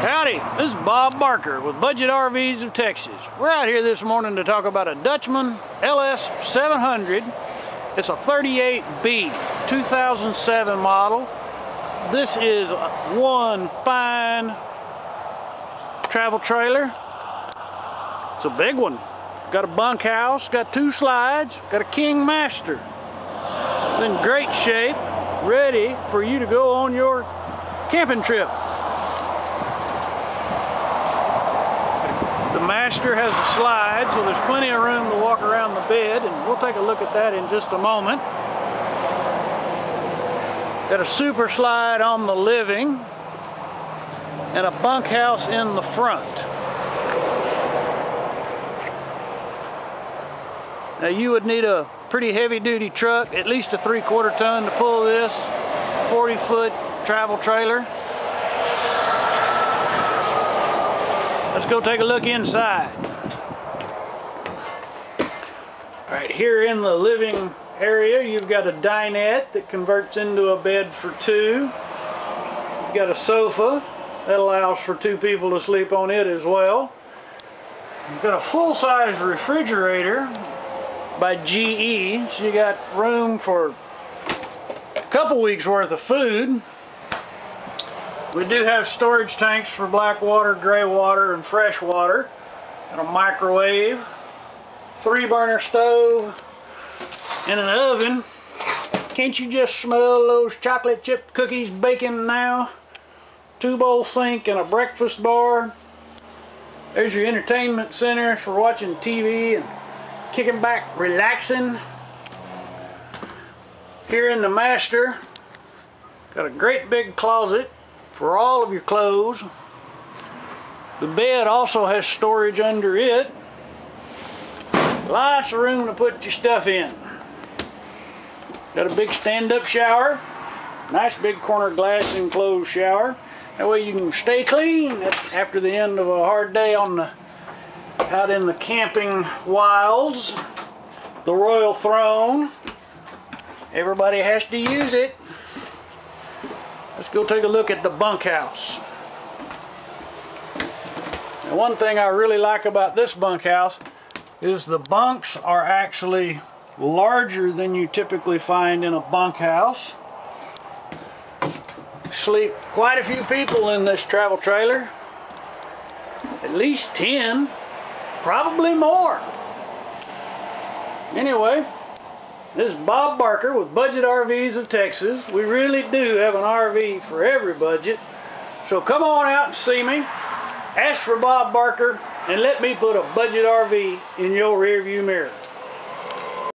Howdy, this is Bob Barker with Budget RVs of Texas. We're out here this morning to talk about a Dutchmen LS 700. It's a 38B 2007 model. This is one fine travel trailer. It's a big one. Got a bunkhouse, got two slides, got a King Master. It's in great shape, ready for you to go on your camping trip. The Master has a slide, so there's plenty of room to walk around the bed, and we'll take a look at that in just a moment. Got a super slide on the living, and a bunkhouse in the front. Now you would need a pretty heavy duty truck, at least a three quarter ton to pull this 40 foot travel trailer. Let's go take a look inside. All right, here in the living area, you've got a dinette that converts into a bed for two. You've got a sofa that allows for two people to sleep on it as well. You've got a full-size refrigerator by GE, so you got room for a couple weeks worth of food. We do have storage tanks for black water, gray water, and fresh water, and a microwave, three burner stove, and an oven. Can't you just smell those chocolate chip cookies baking now? Two bowl sink and a breakfast bar. There's your entertainment center for watching TV and kicking back, relaxing. Here in the master, got a great big closet for all of your clothes. The bed also has storage under it. Lots of room to put your stuff in. Got a big stand-up shower. Nice big corner glass enclosed shower. That way you can stay clean after the end of a hard day on the out in the camping wilds. The royal throne. Everybody has to use it. Let's go take a look at the bunkhouse. Now one thing I really like about this bunkhouse is the bunks are actually larger than you typically find in a bunkhouse. Sleep quite a few people in this travel trailer. At least 10, probably more. Anyway, this is Bob Barker with Budget RVs of Texas. We really do have an RV for every budget. So come on out and see me. Ask for Bob Barker and let me put a budget RV in your rearview mirror.